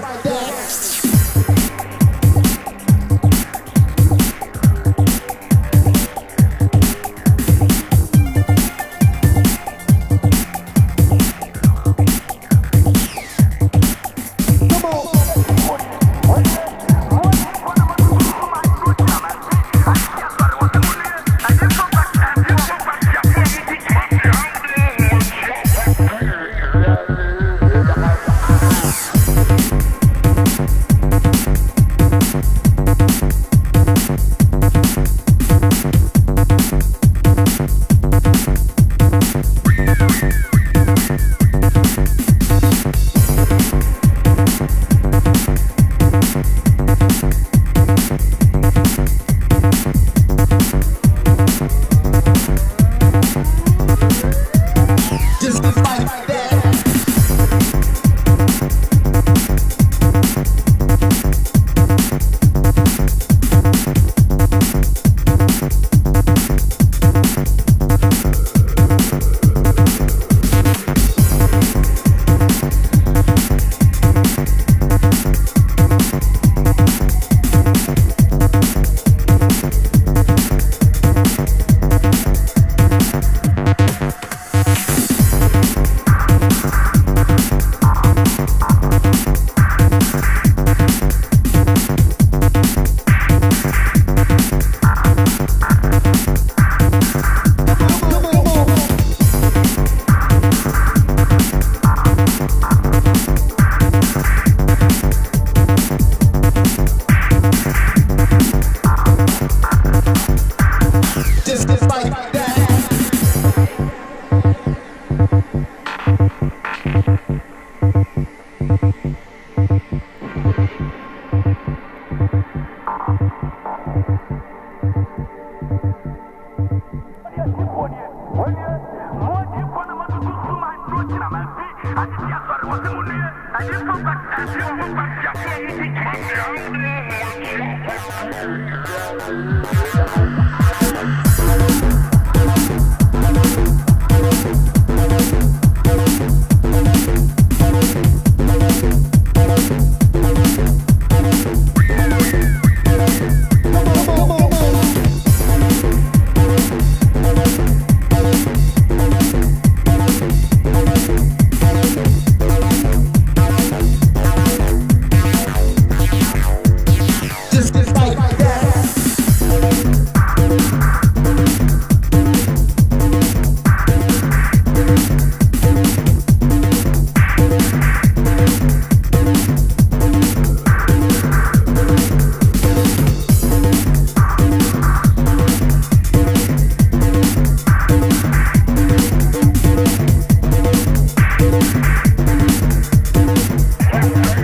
fight.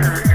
Yeah.